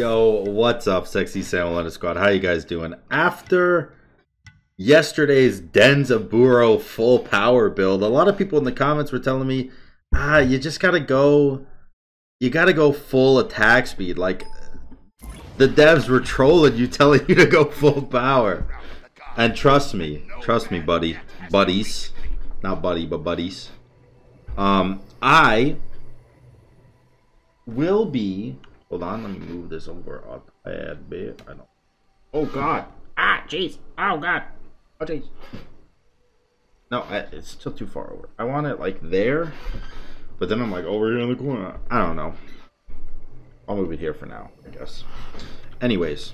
Yo, what's up, Sexy Salmon Squad? How you guys doing? After yesterday's Danzaburou full power build, a lot of people in the comments were telling me, ah, you just gotta go, you gotta go full attack speed. Like, the devs were trolling you, telling you to go full power. And trust me, trust me, buddy, buddies, not buddy, but buddies. Um, I will be Hold on, let me move this over a tad bit. I don't. Oh God! Ah, jeez! Oh God! Oh jeez! No, I, it's still too far over. I want it like there, but then I'm like over here in the corner. I don't know. I'll move it here for now, I guess. Anyways,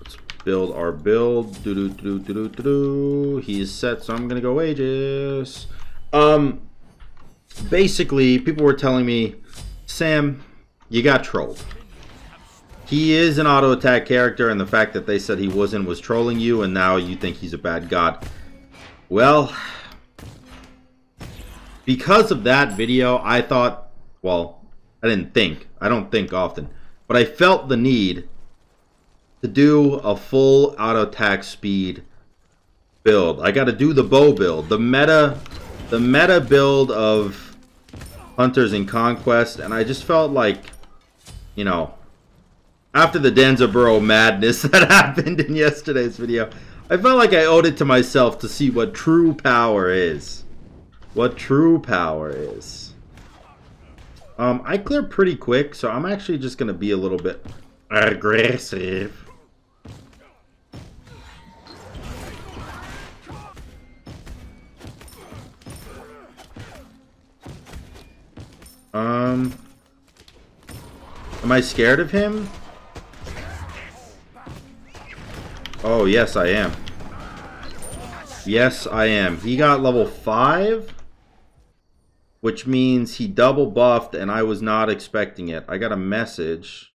let's build our build. Do do do do do do do. He's set, so I'm gonna go Aegis. Um, basically, people were telling me, Sam, you got trolled. He is an auto attack character, and the fact that they said he wasn't was trolling you, and now you think he's a bad god. Well, because of that video, I thought, well, I didn't think. I don't think often. But I felt the need to do a full auto attack speed build. I got to do the bow build. The meta, the meta build of Hunters and Conquest, and I just felt like you know, after the Danzaburou madness that happened in yesterday's video, I felt like I owed it to myself to see what true power is. What true power is. Um, I clear pretty quick, so I'm actually just going to be a little bit aggressive. Um... Am I scared of him? Oh, yes, I am. Yes, I am. He got level 5, which means he double buffed, and I was not expecting it. I got a message.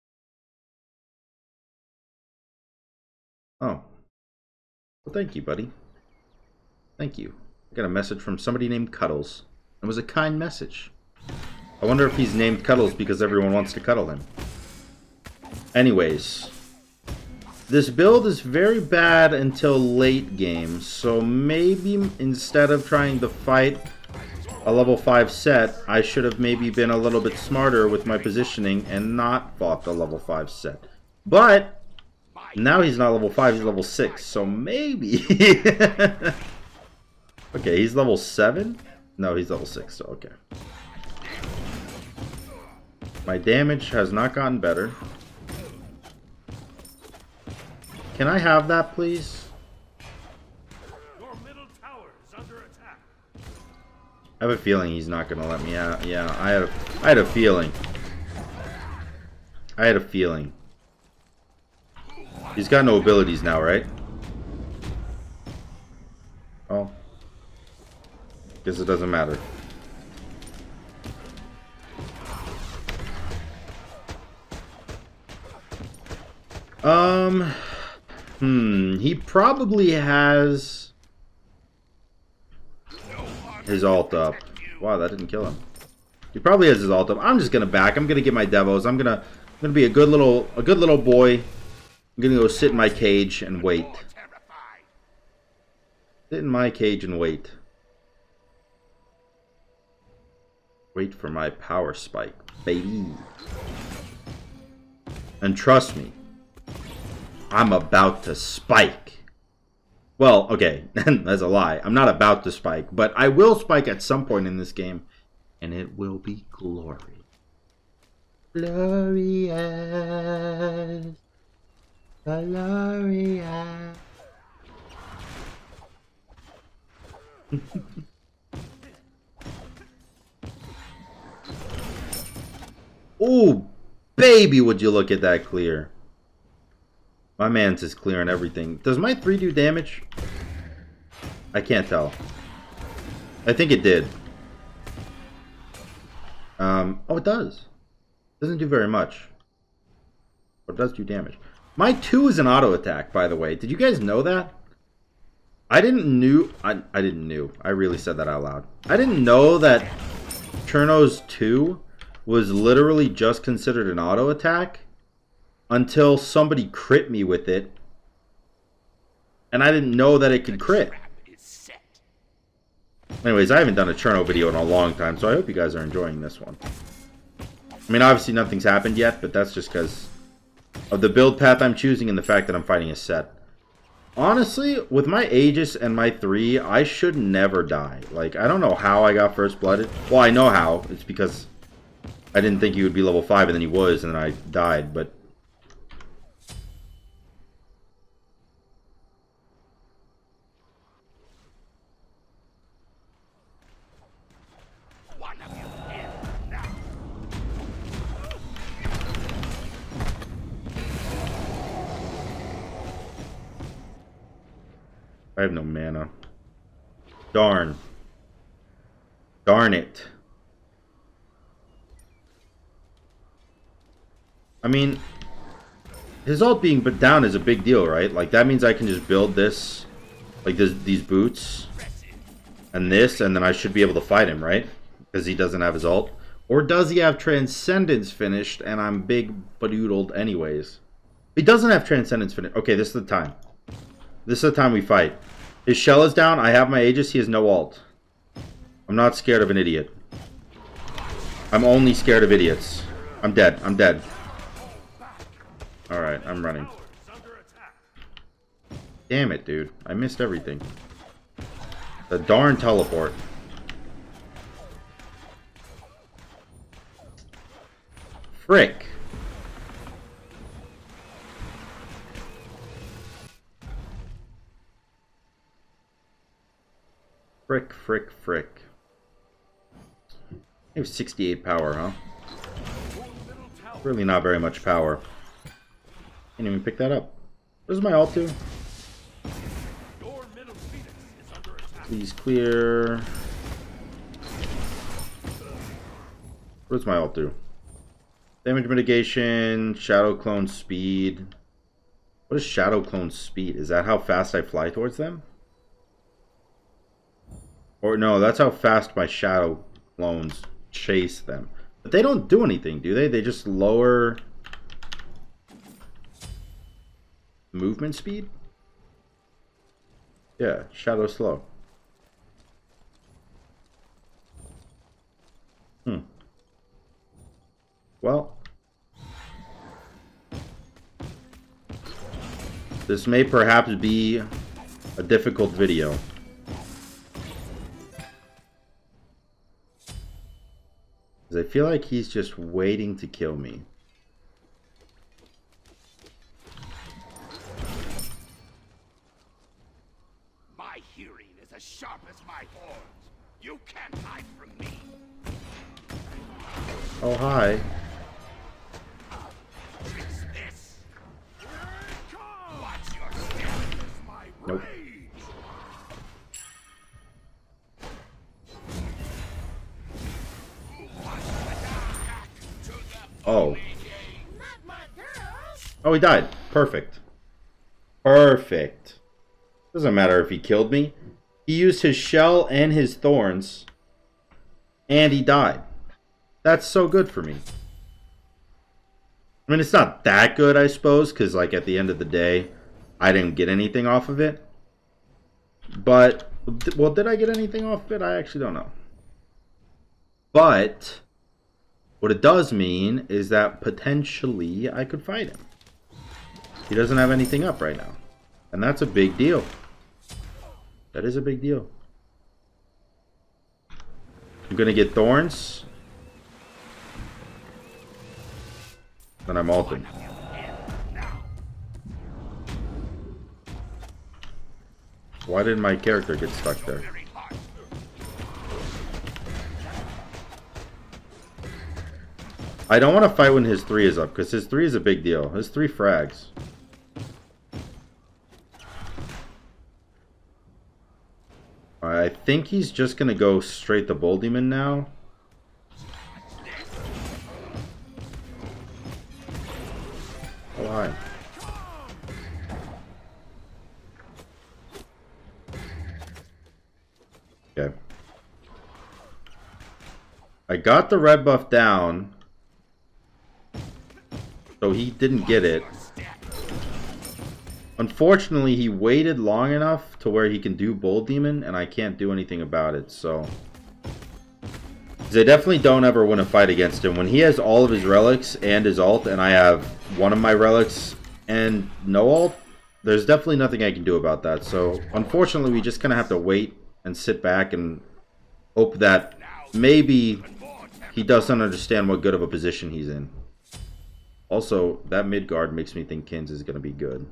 Oh. Well, thank you, buddy. Thank you. I got a message from somebody named Cuddles. It was a kind message. I wonder if he's named Cuddles because everyone wants to cuddle him. Anyways. This build is very bad until late game, so maybe instead of trying to fight a level 5 set, I should have maybe been a little bit smarter with my positioning and not fought the level 5 set. But, now he's not level 5, he's level 6, so maybe... okay, he's level 7? No, he's level 6, so okay. My damage has not gotten better. Can I have that, please? I have a feeling he's not going to let me out. Yeah, I had, a, I had a feeling. I had a feeling. He's got no abilities now, right? Oh. Guess it doesn't matter. Probably has his ult up. Wow, that didn't kill him. He probably has his ult up. I'm just gonna back. I'm gonna get my devos. I'm gonna, I'm gonna be a good little, a good little boy. I'm gonna go sit in my cage and wait. Sit in my cage and wait. Wait for my power spike, baby. And trust me, I'm about to spike. Well, okay, that's a lie. I'm not about to spike, but I will spike at some point in this game, and it will be glory. Glorious. Glorious. oh, baby, would you look at that clear. My man's is clearing everything. Does my 3 do damage? I can't tell. I think it did. Um, oh, it does. Doesn't do very much. But it does do damage. My 2 is an auto attack, by the way. Did you guys know that? I didn't knew I, I didn't knew. I really said that out loud. I didn't know that Cherno's 2 was literally just considered an auto attack until somebody crit me with it. And I didn't know that it could crit. Anyways, I haven't done a Cherno video in a long time, so I hope you guys are enjoying this one. I mean, obviously nothing's happened yet, but that's just because of the build path I'm choosing and the fact that I'm fighting a set. Honestly, with my Aegis and my 3, I should never die. Like, I don't know how I got First Blooded. Well, I know how. It's because I didn't think he would be level 5, and then he was, and then I died, but... Darn. Darn it. I mean, his ult being but down is a big deal, right? Like, that means I can just build this, like this, these boots, and this, and then I should be able to fight him, right? Because he doesn't have his ult. Or does he have Transcendence finished, and I'm big badoodled anyways? He doesn't have Transcendence finished. Okay, this is the time. This is the time we fight. His shell is down. I have my Aegis. He has no ult. I'm not scared of an idiot. I'm only scared of idiots. I'm dead. I'm dead. Alright, I'm running. Damn it, dude. I missed everything. The darn teleport. Frick. Frick, frick, frick. It was 68 power, huh? Really not very much power. Can't even pick that up. Where's my ult to? Please clear. Where's my ult to? Damage mitigation, shadow clone speed. What is shadow clone speed? Is that how fast I fly towards them? Or no, that's how fast my shadow clones chase them. But they don't do anything, do they? They just lower movement speed? Yeah, shadow slow. Hmm. Well. This may perhaps be a difficult video. Feel like he's just waiting to kill me. My hearing is as sharp as my horns. You can't hide from me. Oh, hi. He died. Perfect. Perfect. Doesn't matter if he killed me. He used his shell and his thorns. And he died. That's so good for me. I mean, it's not that good, I suppose, because, like, at the end of the day, I didn't get anything off of it. But, well, did I get anything off of it? I actually don't know. But, what it does mean is that potentially I could fight him. He doesn't have anything up right now. And that's a big deal. That is a big deal. I'm going to get thorns. Then I'm ulting. Why did my character get stuck there? I don't want to fight when his 3 is up, because his 3 is a big deal. His 3 frags. I think he's just going to go straight to Bull Demon now. Hi. Okay. I got the red buff down. So he didn't get it. Unfortunately, he waited long enough to where he can do Bull Demon, and I can't do anything about it, so... They definitely don't ever win a fight against him. When he has all of his relics and his ult, and I have one of my relics and no ult, there's definitely nothing I can do about that. So, unfortunately, we just kind of have to wait and sit back and hope that maybe he doesn't understand what good of a position he's in. Also, that mid guard makes me think Qin's is going to be good.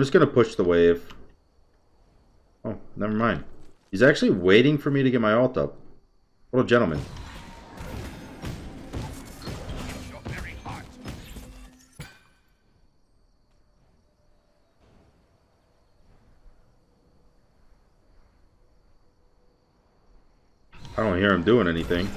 I'm just going to push the wave. Oh, never mind. He's actually waiting for me to get my ult up. What a gentleman. I don't hear him doing anything.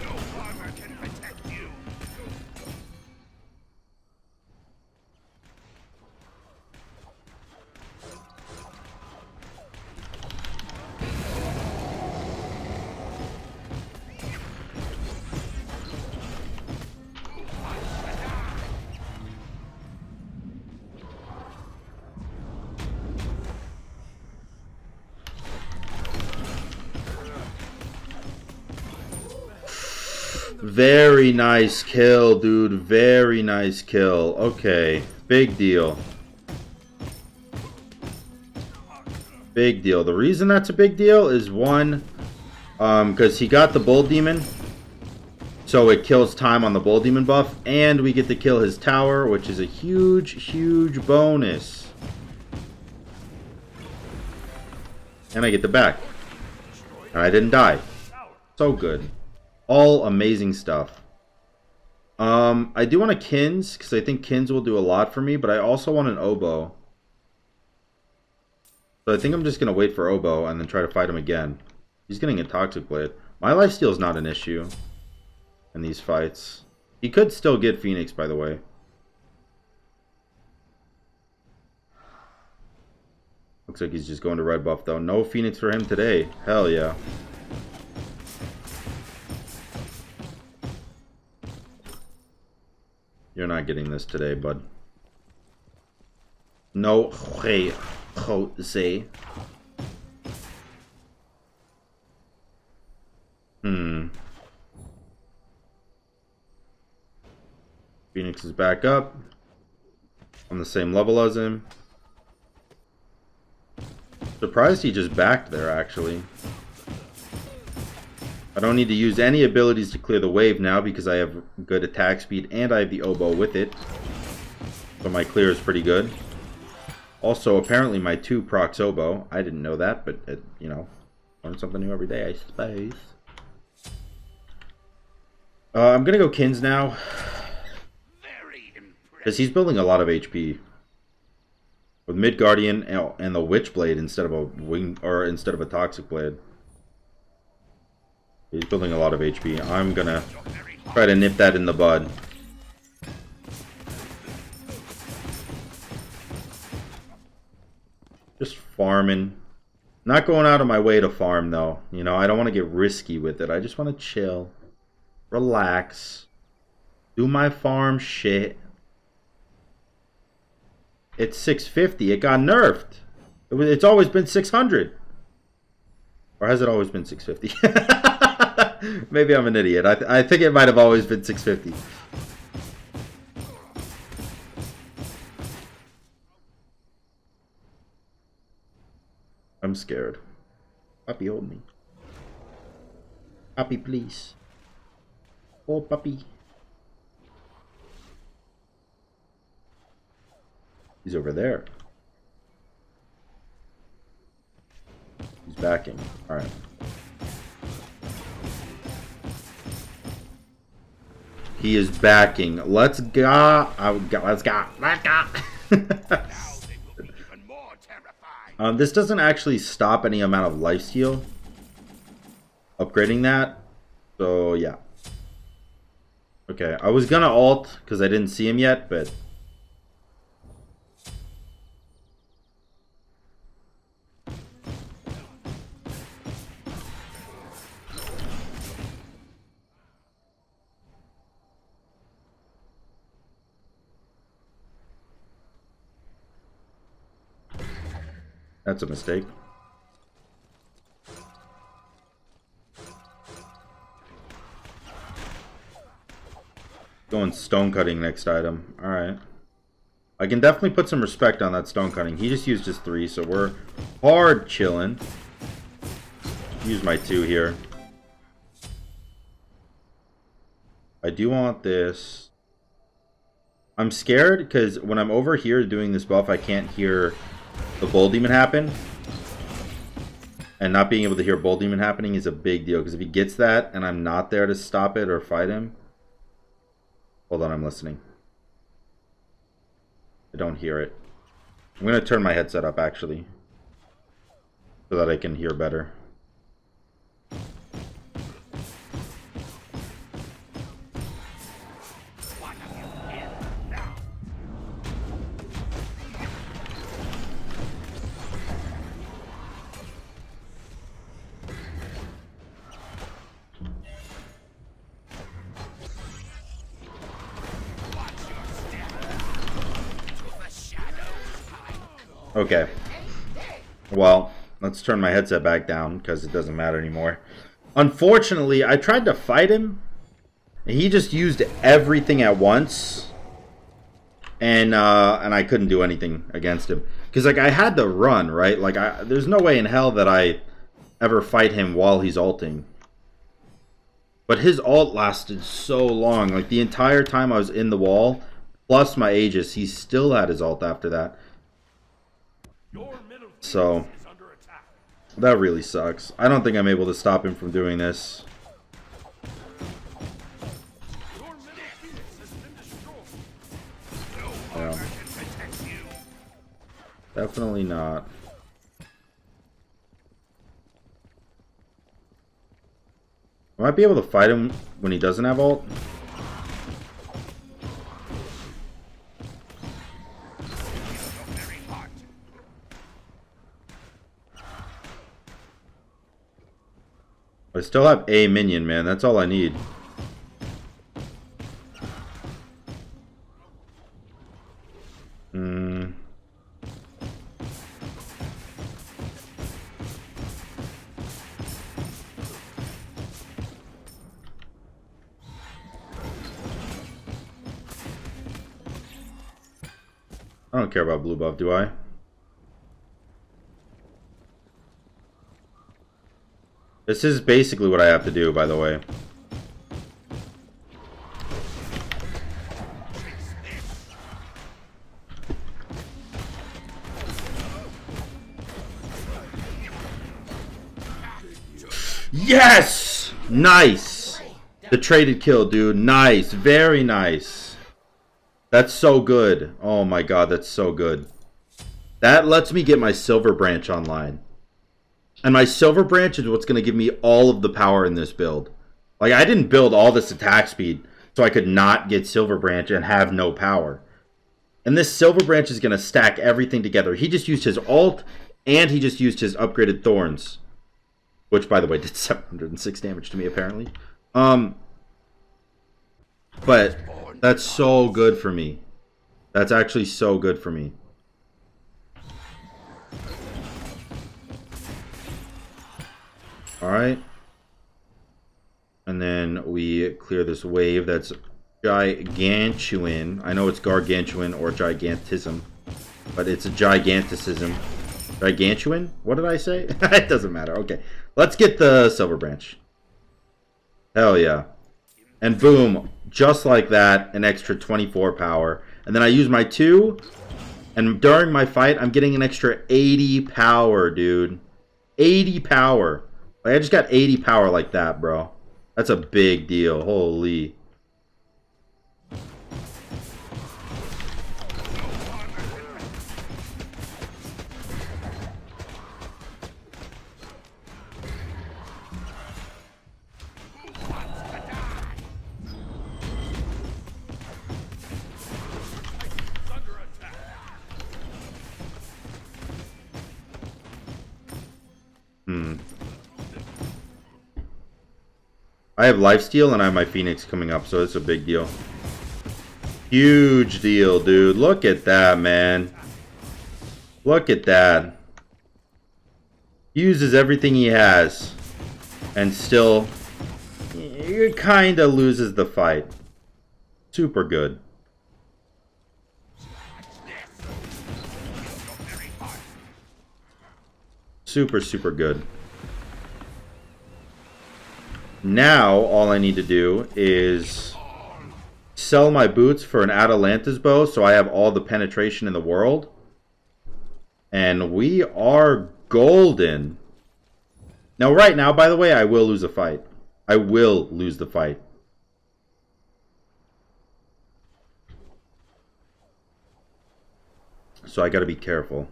Very nice kill, dude. Very nice kill. Okay. Big deal. Big deal. The reason that's a big deal is one, um, because he got the Bull Demon. So it kills time on the Bull Demon buff. And we get to kill his tower, which is a huge, huge bonus. And I get the back. And I didn't die. So good. All amazing stuff. Um, I do want a Qin's, because I think Qin's will do a lot for me, but I also want an Oboe. So I think I'm just going to wait for Oboe and then try to fight him again. He's getting a Toxic Blade. My lifesteal is not an issue in these fights. He could still get Phoenix, by the way. Looks like he's just going to red buff, though. No Phoenix for him today. Hell yeah. Not getting this today, bud. No way, Jose. Hmm. Phoenix is back up. On the same level as him. Surprised he just backed there, actually. I don't need to use any abilities to clear the wave now because I have good attack speed and I have the oboe with it. So my clear is pretty good. Also, apparently my 2 procs oboe. I didn't know that, but, it, you know, learn something new every day, I suppose. Uh, I'm going to go Qin's now. Because he's building a lot of HP. With Mid Guardian and the Witch Blade instead of a wing or instead of a Toxic Blade. He's building a lot of HP. I'm gonna try to nip that in the bud. Just farming. Not going out of my way to farm, though. You know, I don't want to get risky with it. I just want to chill. Relax. Do my farm shit. It's 650. It got nerfed. It's always been 600. Or has it always been 650? Maybe I'm an idiot. I, th I think it might have always been 650. I'm scared. Puppy, hold me. Puppy, please. Oh, puppy. He's over there. He's backing. Alright. He is backing. Let's go. Oh, go let's go. Let's go. um, this doesn't actually stop any amount of life steal. Upgrading that. So, yeah. Okay, I was gonna ult because I didn't see him yet, but That's a mistake. Going stone cutting next item. Alright. I can definitely put some respect on that stone cutting. He just used his three, so we're hard chilling. Use my two here. I do want this. I'm scared because when I'm over here doing this buff, I can't hear the Bull Demon happen. And not being able to hear Bull Demon happening is a big deal. Because if he gets that and I'm not there to stop it or fight him. Hold on, I'm listening. I don't hear it. I'm going to turn my headset up actually. So that I can hear better. Okay. Well, let's turn my headset back down because it doesn't matter anymore. Unfortunately, I tried to fight him. And he just used everything at once. And uh, and I couldn't do anything against him. Because, like, I had to run, right? Like, I, there's no way in hell that I ever fight him while he's ulting. But his ult lasted so long. Like, the entire time I was in the wall, plus my Aegis, he still had his ult after that. So, that really sucks. I don't think I'm able to stop him from doing this. Yeah. Definitely not. I might be able to fight him when he doesn't have ult. Still have a minion, man. That's all I need. Hmm. I don't care about blue buff, do I? This is basically what I have to do, by the way. Yes! Nice! The traded kill, dude. Nice. Very nice. That's so good. Oh my god, that's so good. That lets me get my silver branch online. And my silver branch is what's going to give me all of the power in this build. Like, I didn't build all this attack speed so I could not get silver branch and have no power. And this silver branch is going to stack everything together. He just used his ult and he just used his upgraded thorns. Which, by the way, did 706 damage to me, apparently. Um, but that's so good for me. That's actually so good for me. Alright. And then we clear this wave that's gigantuan. I know it's gargantuan or gigantism, but it's a giganticism. Gigantuan? What did I say? it doesn't matter. Okay. Let's get the silver branch. Hell yeah. And boom, just like that, an extra 24 power. And then I use my two, and during my fight, I'm getting an extra 80 power, dude. 80 power. I just got 80 power like that, bro. That's a big deal. Holy. I have lifesteal and I have my Phoenix coming up, so it's a big deal. Huge deal, dude. Look at that, man. Look at that. He uses everything he has and still kind of loses the fight. Super good. Super, super good. Now, all I need to do is sell my boots for an Atalanta's bow so I have all the penetration in the world. And we are golden. Now, right now, by the way, I will lose a fight. I will lose the fight. So I gotta be careful.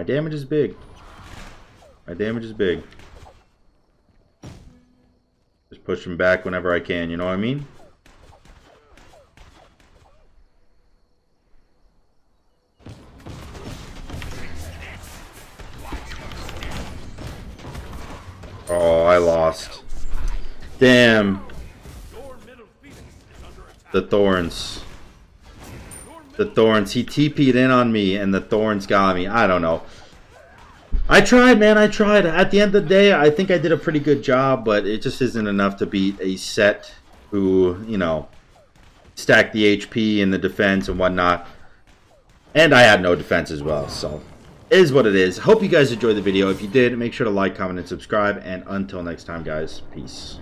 My damage is big. My damage is big. Just push him back whenever I can, you know what I mean? Oh, I lost. Damn. The thorns. The thorns. He TP'd in on me and the thorns got me. I don't know. I tried, man. I tried. At the end of the day, I think I did a pretty good job, but it just isn't enough to beat a set who, you know, stacked the HP and the defense and whatnot. And I had no defense as well, so is what it is. Hope you guys enjoyed the video. If you did, make sure to like, comment, and subscribe. And until next time, guys, peace.